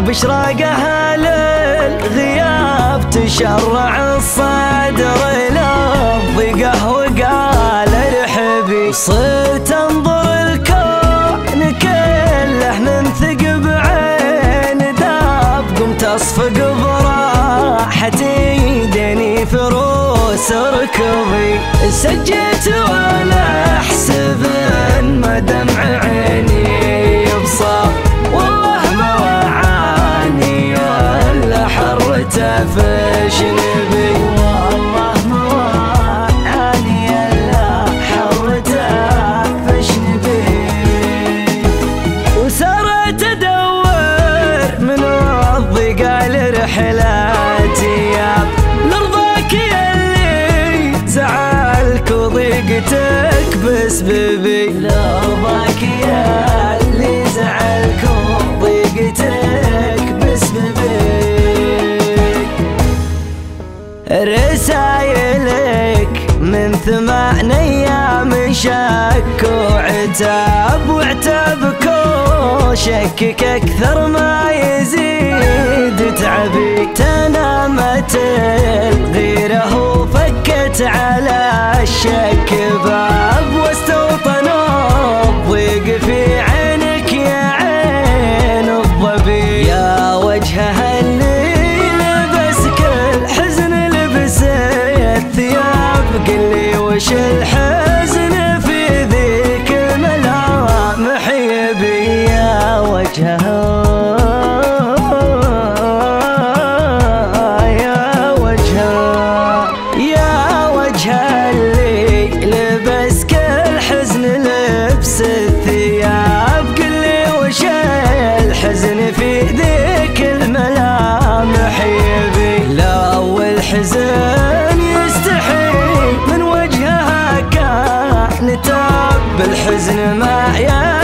بشراقها للغياب تشرع الصدر للضيقه وقال ارحبي صرت أنظر الكون كله منثقب عين داب قمت أصفق براحتي دني فروس ركضي سجيت وأنا أحسب ما دمع والله ما وعاني الا حرته فش نبي ادور من الضيقه لرحلاتي لرضاك يلي زعلك وضيقتك بسببي لرضاك يلي زعلك وضيقتك رسايلك من ثمان أيام شك وعتاب وعتابك وشكك أكثر ما يزيد تعبي تنامت الحزن يستحي من وجهها كان تاب بالحزن ما يدري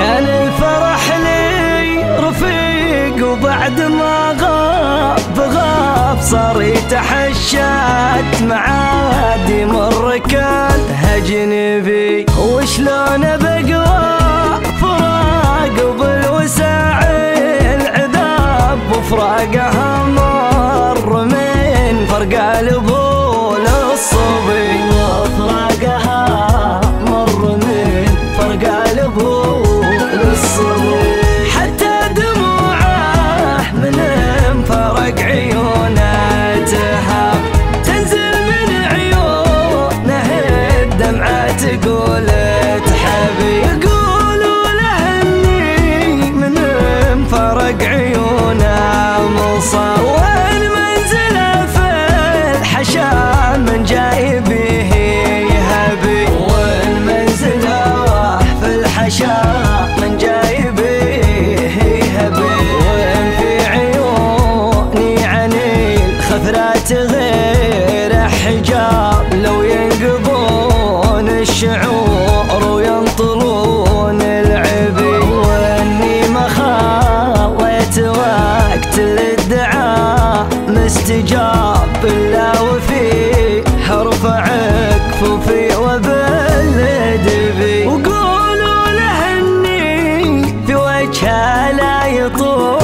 كان الفرح لي رفيق وبعد ما غاب غاب صار يتحشات معادي مر كلها جنبي وشلون بقوى فراق بالوسع العذاب وفراقها مر من فرق البول الصبي. to go. مستجاب الا وفي حرف عكفوفي وبالدبي وقولوا له إني في وجهه لا يطول